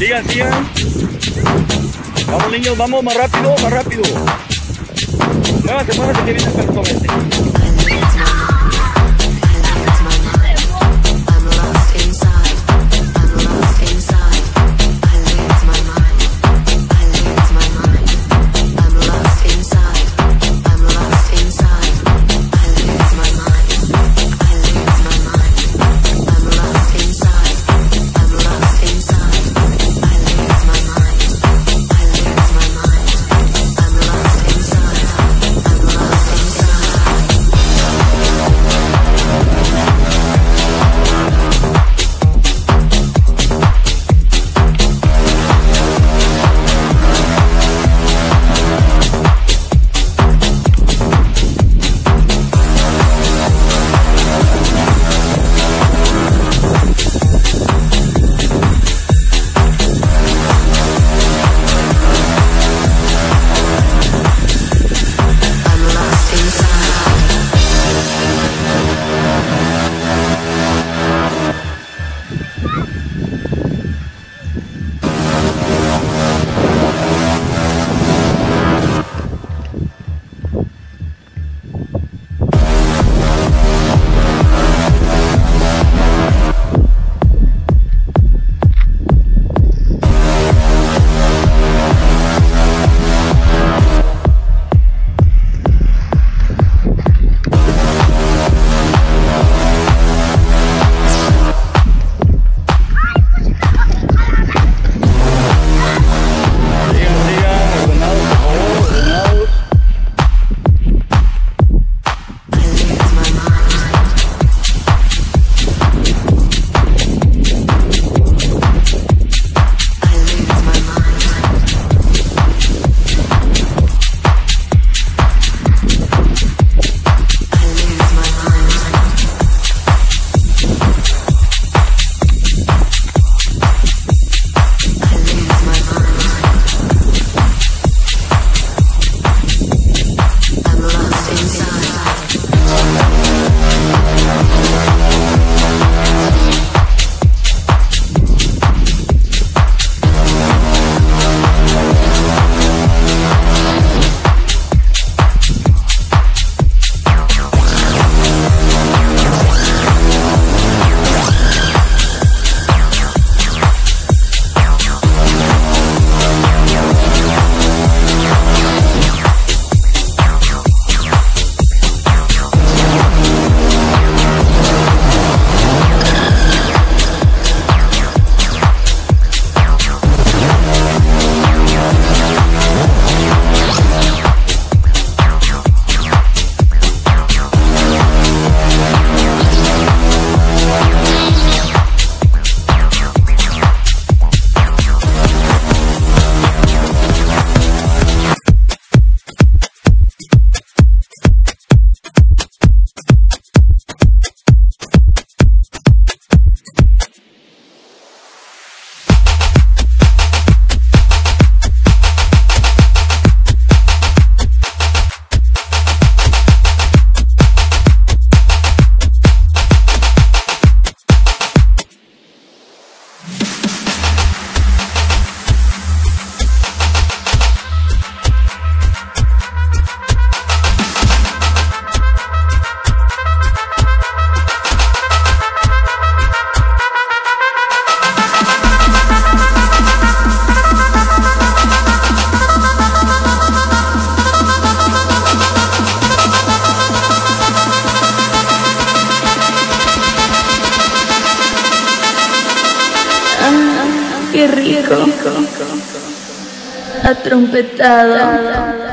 Sigan, sigan. Vamos niños, vamos más rápido, más rápido. Muévanse, muévanse que viene el perro este. rico, atrompetado.